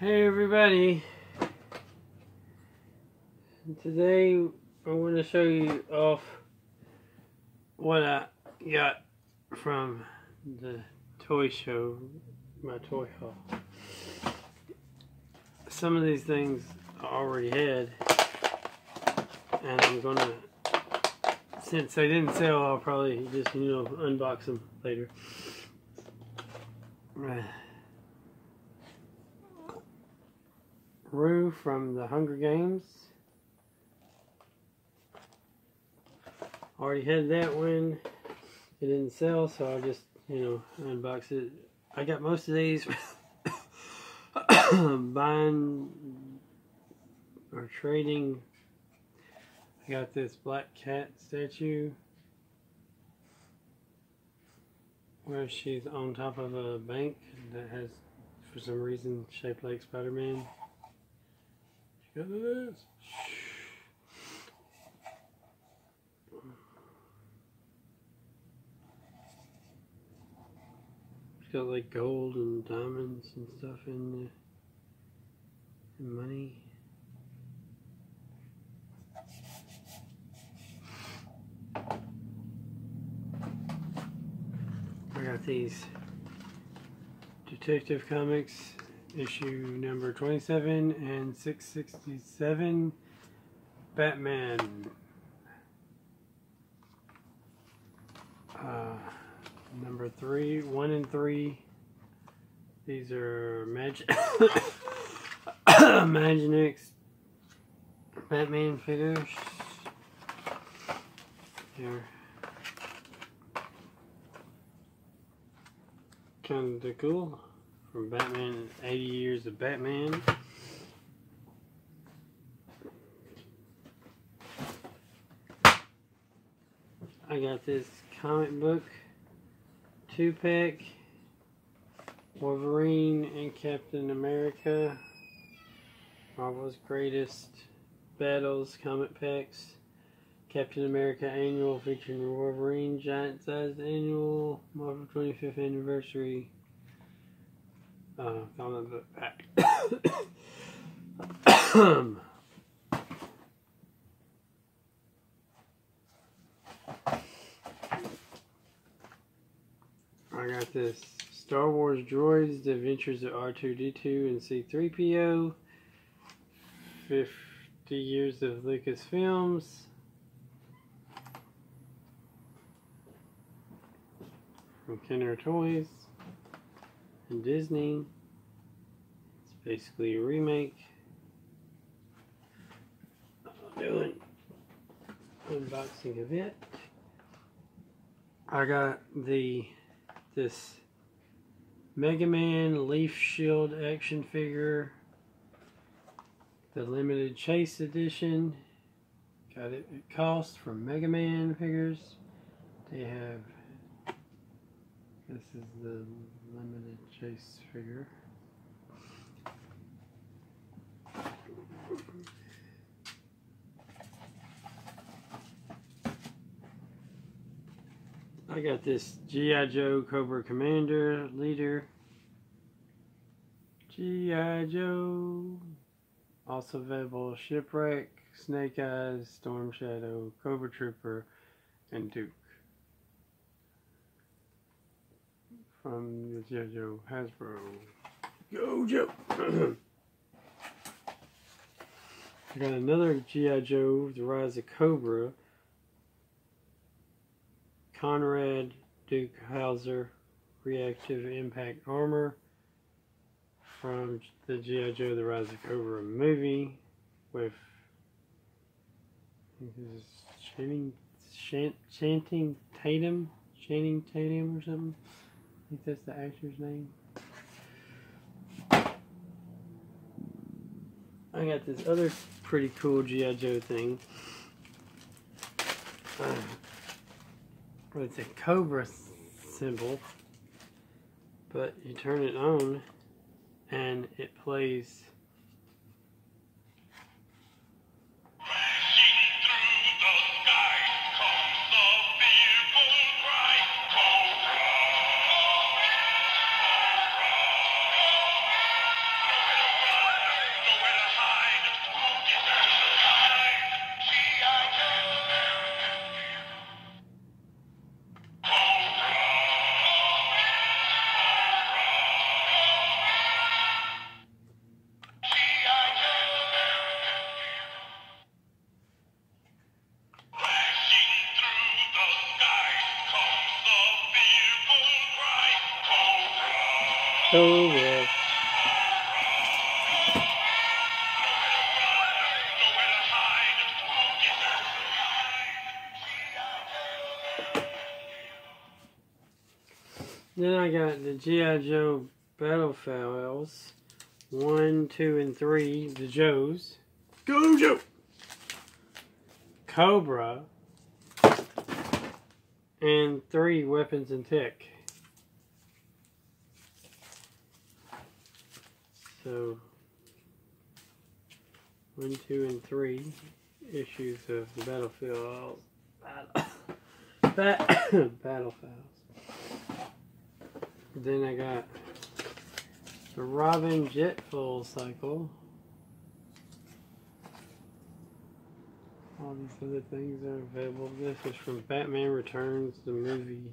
Hey everybody. Today I want to show you off what I got from the toy show, my toy haul. Some of these things I already had and I'm gonna since they didn't sell I'll probably just you know unbox them later. Uh, Rue from the Hunger Games. Already had that one. It didn't sell, so I just, you know, unbox it. I got most of these buying or trading. I got this black cat statue where she's on top of a bank that has, for some reason, shaped like Spider-Man. Look at this. It's got like gold and diamonds and stuff in the and money. I got these Detective Comics issue number 27 and 667 Batman. Uh, number 3 1 and 3 these are Mag Imaginext Batman figures. Here. Kind of cool from Batman 80 Years of Batman. I got this comic book two pack Wolverine and Captain America. Marvel's Greatest Battles comic packs. Captain America Annual featuring Wolverine Giant Sized Annual Marvel 25th Anniversary uh. I got this. Star Wars Droids, The Adventures of R2-D2 and C-3PO, 50 Years of Lucasfilms, from Kenner Toys and Disney. It's basically a remake. I'm doing unboxing of it. I got the this Mega Man Leaf Shield action figure, the limited chase edition. Got it at cost from Mega Man figures. They have this is the limited chase figure. I got this G.I. Joe Cobra Commander leader. G.I. Joe. Also available Shipwreck, Snake Eyes, Storm Shadow, Cobra Trooper, and Duke. From the G.I. Joe Hasbro. Go Joe! I got another G.I. Joe, The Rise of Cobra. Conrad Duke Hauser reactive impact armor from the G.I. Joe The Rise of Cobra movie with this is Channing, Shant, Chanting Tatum, Channing Tatum or something. I think that's the actor's name. I got this other pretty cool G.I. Joe thing. Uh, it's a cobra symbol, but you turn it on and it plays Cobra. Then I got the G.I. Joe Battle Files. One, two, and three, the Joes. Go Joe! Cobra. And three, Weapons and Tech. So, one, two, and three issues of the Battlefield. Battle, battle Files. Then I got the Robin Jet Full Cycle. All these other things are available. This is from Batman Returns, the movie.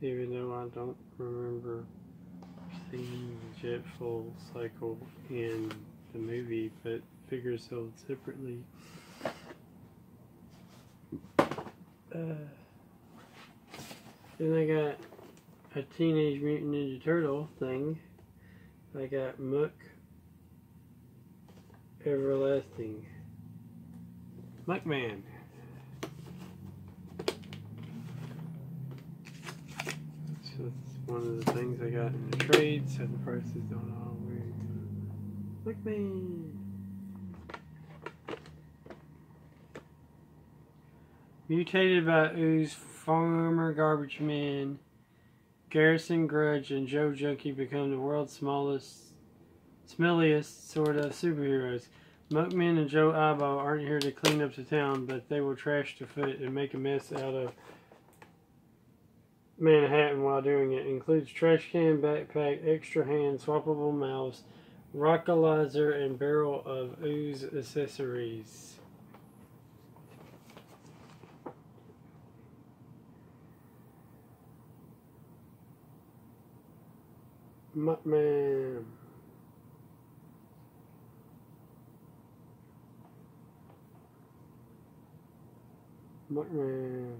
Even though I don't remember Jet Full Cycle in the movie, but figures sold separately. Uh, then I got a Teenage Mutant Ninja Turtle thing. I got Muck Everlasting. Muckman. So it's one of the things I got in the trade, so the prices don't always. like me. Mutated by Ooze, former garbage man, Garrison Grudge, and Joe Junkie become the world's smallest, smelliest sort of superheroes. Muckman and Joe Eyeball aren't here to clean up the town, but they will trash the foot and make a mess out of Manhattan while doing it. Includes trash can, backpack, extra hand, swappable mouse, rockalizer, and barrel of ooze accessories. Muckman. Muckman.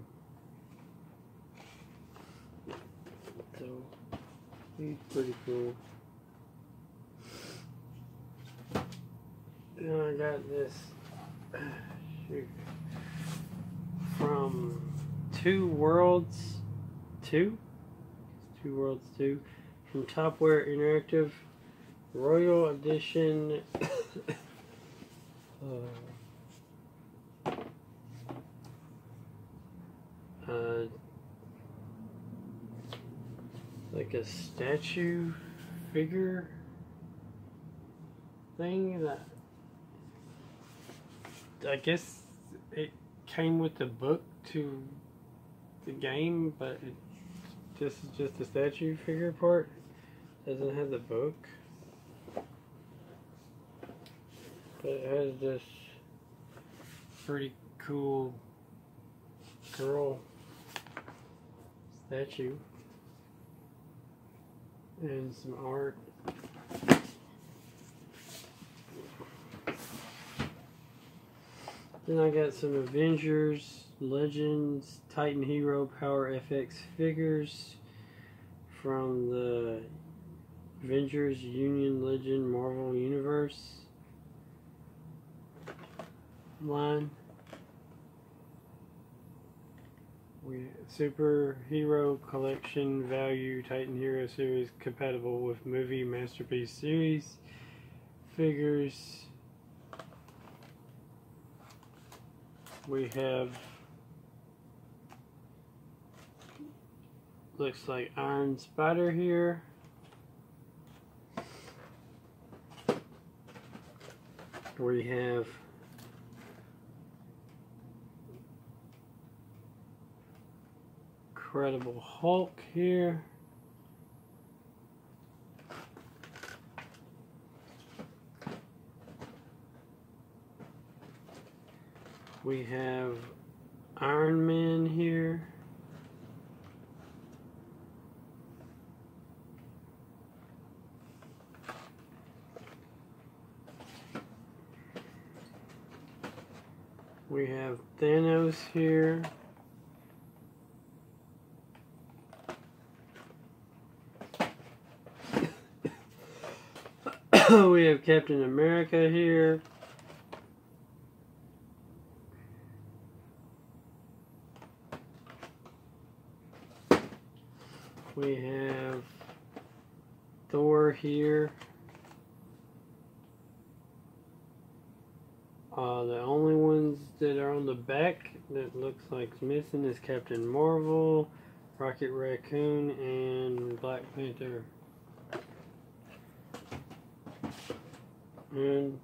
So, he's pretty cool. Then I got this, shoot, from Two Worlds 2? Two Worlds 2 from Topware Interactive Royal Edition. uh, uh, like a statue figure thing that I guess it came with the book to the game, but it, this is just the statue figure part. Doesn't have the book. But it has this pretty cool girl statue and some art. Then I got some Avengers, Legends, Titan Hero, Power FX figures from the Avengers, Union, Legend, Marvel Universe line. We superhero collection value Titan Hero series compatible with movie masterpiece series figures. We have looks like Iron Spider here. We have Incredible Hulk here. We have Iron Man here. We have Thanos here. we have Captain America here. We have Thor here. Uh, the only ones that are on the back that looks like missing is Captain Marvel, Rocket Raccoon, and Black Panther. And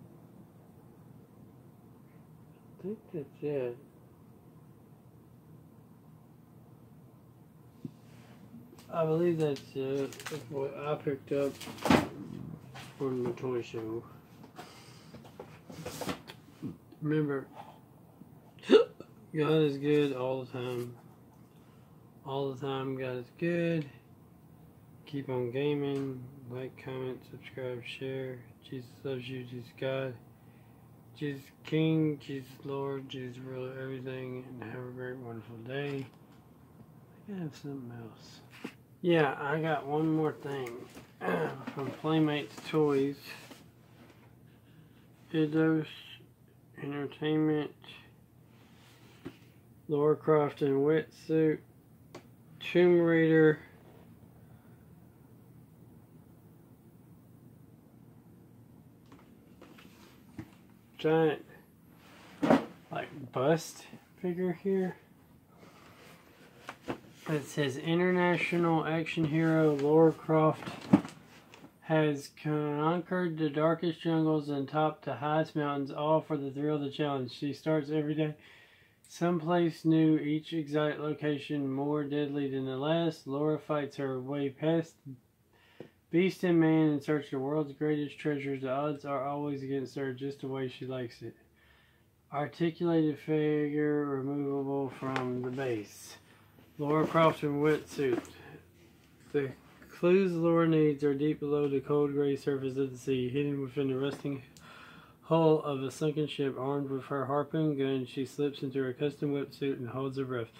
I think that's it. I believe that's. That's what I picked up from the toy show. Remember, God is good all the time. All the time, God is good. Keep on gaming. Like, comment, subscribe, share. Jesus loves you. Jesus God. Jesus King. Jesus Lord. Jesus ruler everything. And have a great, wonderful day. I gotta have something else. Yeah, I got one more thing from Playmates Toys. Eidos Entertainment, Lara Croft in wetsuit, Tomb Raider, giant like bust figure here. It says International Action Hero Lara Croft has conquered the darkest jungles and topped the highest mountains, all for the thrill of the challenge. She starts every day someplace new, each exotic location more deadly than the last. Laura fights her way past beast and man in search of the world's greatest treasures. The odds are always against her, just the way she likes it. Articulated figure removable from the base. Laura Croft in wetsuit. The clues Laura needs are deep below the cold gray surface of the sea, hidden within the rusting hull of a sunken ship. Armed with her harpoon gun, she slips into her custom wetsuit and holds her breath.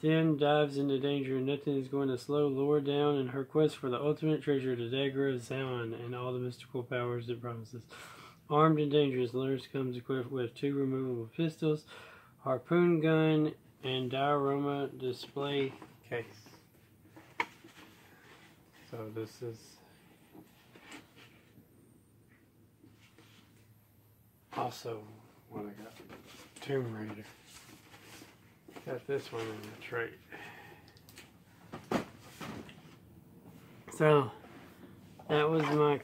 Then dives into danger. And nothing is going to slow Lara down in her quest for the ultimate treasure, the dagger of Xian, and all the mystical powers it promises. Armed and dangerous, Lara comes equipped with two removable pistols, harpoon gun, and diorama display case. So this is also what I got. Tomb Raider. Got this one in the tray. So that was my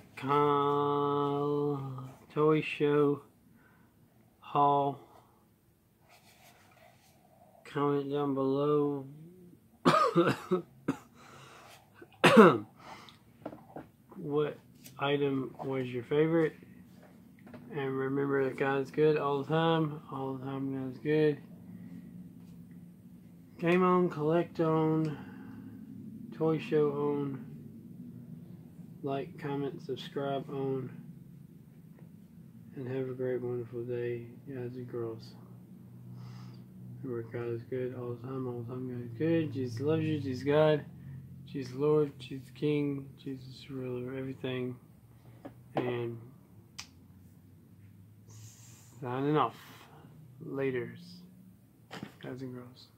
toy show haul comment down below what item was your favorite. And remember that God's good all the time. All the time God's good. Game on, collect on, toy show on, like, comment, subscribe on, and have a great, wonderful day, guys and girls. Remember, God is good all the time, all the time. God is good. Jesus loves you. Jesus God. Jesus Lord. Jesus King. Jesus ruler. Everything. And signing off. Laters. Guys and girls.